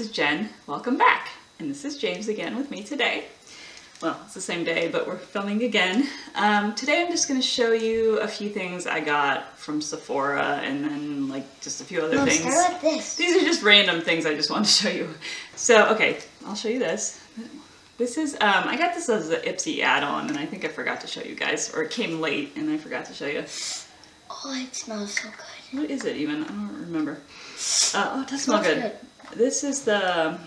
this is Jen. Welcome back. And this is James again with me today. Well, it's the same day, but we're filming again. Um, today I'm just going to show you a few things I got from Sephora and then like just a few other No, things. start with this. These are just random things I just want to show you. So, okay, I'll show you this. This is, um, I got this as an Ipsy add-on and I think I forgot to show you guys, or it came late and I forgot to show you. Oh, it smells so good. What is it even? I don't remember. Uh, oh, it does smell Smells good. This is the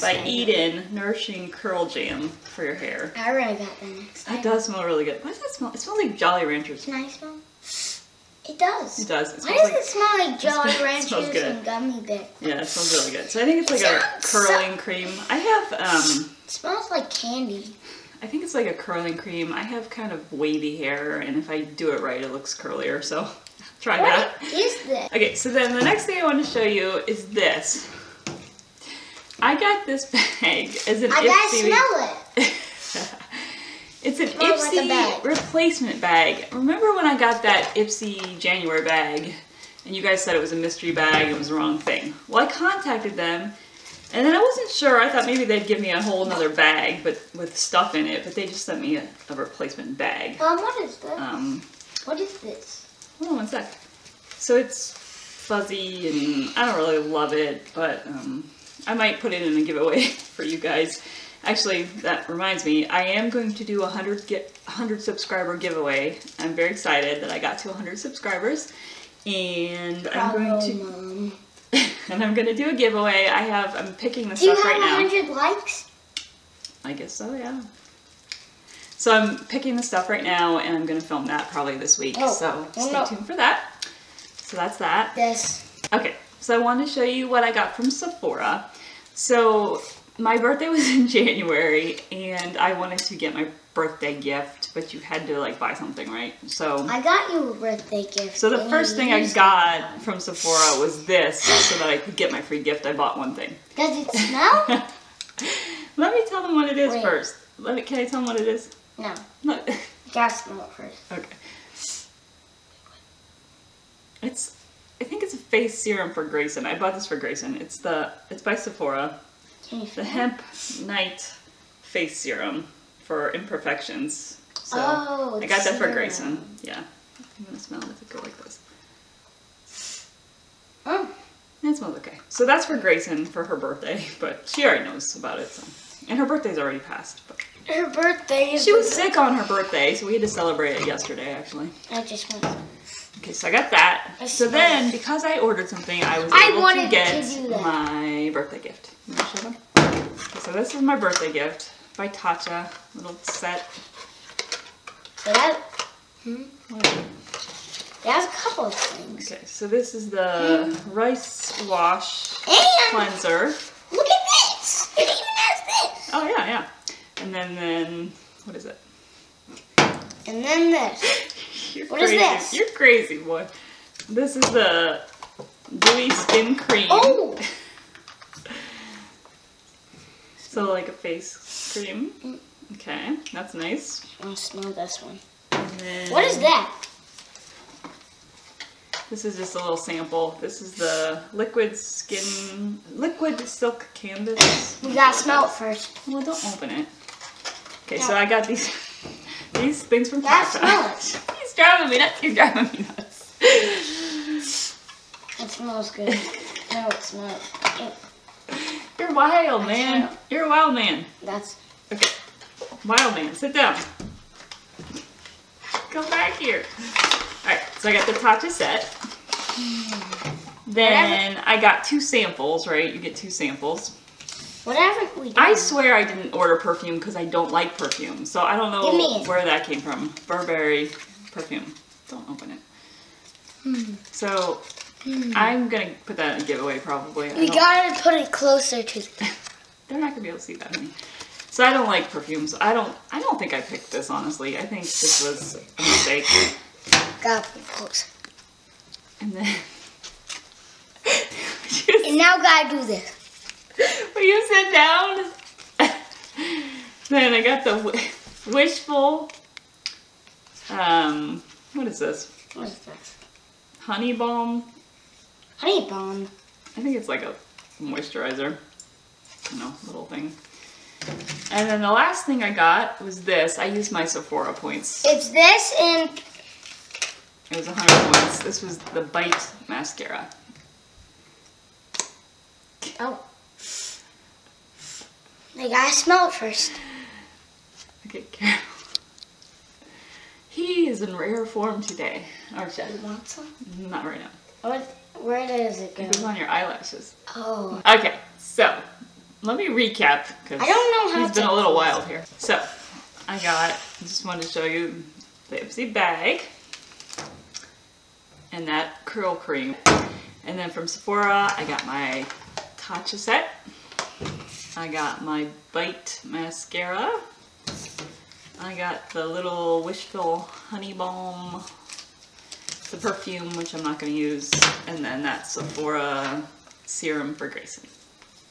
by Eden Nourishing Curl Jam for your hair. I already got that next time. That does smell really good. Why does that smell? It smells like Jolly Ranchers. Can I smell? It does. It does. It Why does like it smell like Jolly It smells Ranchers good. and gummy bear? yeah, it smells really good. So I think it's like It a curling cream. I have um, It smells like candy. I think it's like a curling cream. I have kind of wavy hair, and if I do it right, it looks curlier. So try What that. is this? Okay, so then the next thing I want to show you is this. I got this bag as an I gotta smell it. It's an like a Ipsy bag. replacement bag. Remember when I got that Ipsy January bag and you guys said it was a mystery bag, it was the wrong thing? Well, I contacted them and then I wasn't sure. I thought maybe they'd give me a whole nother bag but with stuff in it, but they just sent me a, a replacement bag. Um, what is this? Um, What is this? Hold on one sec. So it's fuzzy and I don't really love it, but um, I might put it in a giveaway for you guys. Actually, that reminds me, I am going to do a 100, get, 100 subscriber giveaway. I'm very excited that I got to 100 subscribers. And I'm going to and I'm going to do a giveaway. I have I'm picking the Do you have right now. 100 likes? I guess so, yeah. So I'm picking the stuff right now, and I'm going to film that probably this week. Oh, so stay no. tuned for that. So that's that. Yes. Okay, so I want to show you what I got from Sephora. So my birthday was in January, and I wanted to get my birthday gift, but you had to like buy something, right? So. I got you a birthday gift. So the first thing I got from Sephora was this, so that I could get my free gift. I bought one thing. Does it smell? Let me tell them what it is Wait. first. Let me. Can I tell them what it is? No. You gotta smell it first. Okay. It's, I think it's a face serum for Grayson. I bought this for Grayson. It's the, it's by Sephora. Can you The it? Hemp Night Face Serum for imperfections. So Oh, I got that for. Grayson. Yeah. I'm gonna smell it. if It go like this. Oh, It smells okay. So that's for Grayson for her birthday, but she already knows about it. So. And her birthday's already passed. But her birthday is. she was sick on her birthday, so we had to celebrate it yesterday, actually. I just want. Okay, so I got that. I So then, because I ordered something, I was I able to to get that. my birthday gift. You show them? Okay, so this is my birthday gift by Tatcha. Little set. So that. Hmm? It? There's a couple of things. Okay, so this is the hmm. rice wash And cleanser. look at this. It even has this. Oh yeah, yeah. And then, then what is it? And then this. You're What is crazy. this? You're crazy, boy. This is the dewy skin cream. Oh. So like a face cream. Mm. Okay, that's nice. I want to smell this one. And then What is that? This is just a little sample. This is the liquid skin, liquid silk canvas. We gotta smell it first. Well, don't open it. Okay, so I got these these things from Gotta Tatcha. He's driving me nuts. You're driving me nuts. It smells good. no, it smells. It, You're wild, I man. You're a wild man. that's. Okay, wild man, sit down. Come back here. All right, so I got the Tatcha set. Hmm. Then I got two samples, right? You get two samples. Whatever we do. I swear I didn't order perfume because I don't like perfume. So I don't know where that came from. Burberry perfume. Don't open it. Hmm. So I'm gonna put that in a giveaway probably. We gotta put it closer to. They're not gonna be able to see that. Honey. So I don't like perfumes. I don't. I don't think I picked this honestly. I think this was a mistake. Gotta put it. And then. And now gotta do this. Will you sit down? then I got the wi- wishful. Um, what is this? What is this? Honey balm. Honey bomb. I think it's like a moisturizer. You know, little thing. And then the last thing I got was this. I used my Sephora points. It's this and It was 100 points. This was the Bite mascara. oh. I gotta smell it first. Okay, careful. He is in rare form today, oh, aren't you? You want some? Not right now. What? Where does it go? It was on your eyelashes. Oh. Okay, so let me recap because I don't know how he's been a little wild here. So I got just wanted to show you the Ipsy bag and that curl cream, and then from Sephora I got my Tatcha set. I got my Bite mascara. I got the little Wishful Honey Balm, the perfume, which I'm not going to use, and then that Sephora serum for Grayson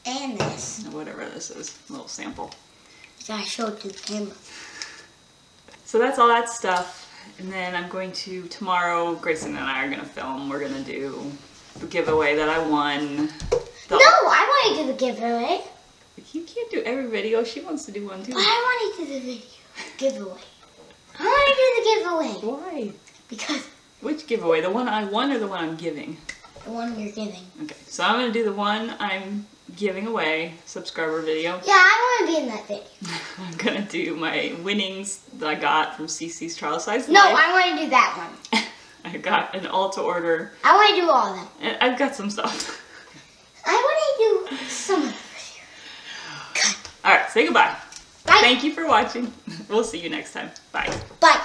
And this. whatever this is, a little sample. You gotta show it to camera. So that's all that stuff. And then I'm going to, tomorrow, Grayson and I are going to film. We're going to do the giveaway that I won. The- No, I want to do the giveaway. Can't do every video. She wants to do one too. But I want to do the video giveaway. I want to do the giveaway Why? because Which giveaway? The one I won or the one I'm giving? the one you're giving. Okay, so I'm going to do the one I'm giving away, subscriber video. Yeah, I want to be in that video. I'm going to do my winnings that I got from CC's Trial Size No, Life. I want to do that one. I got an all to order. I want to do all of them. I've got some stuff. I want to do some of them. All right, say goodbye. Bye. Thank you for watching. We'll see you next time. Bye. Bye.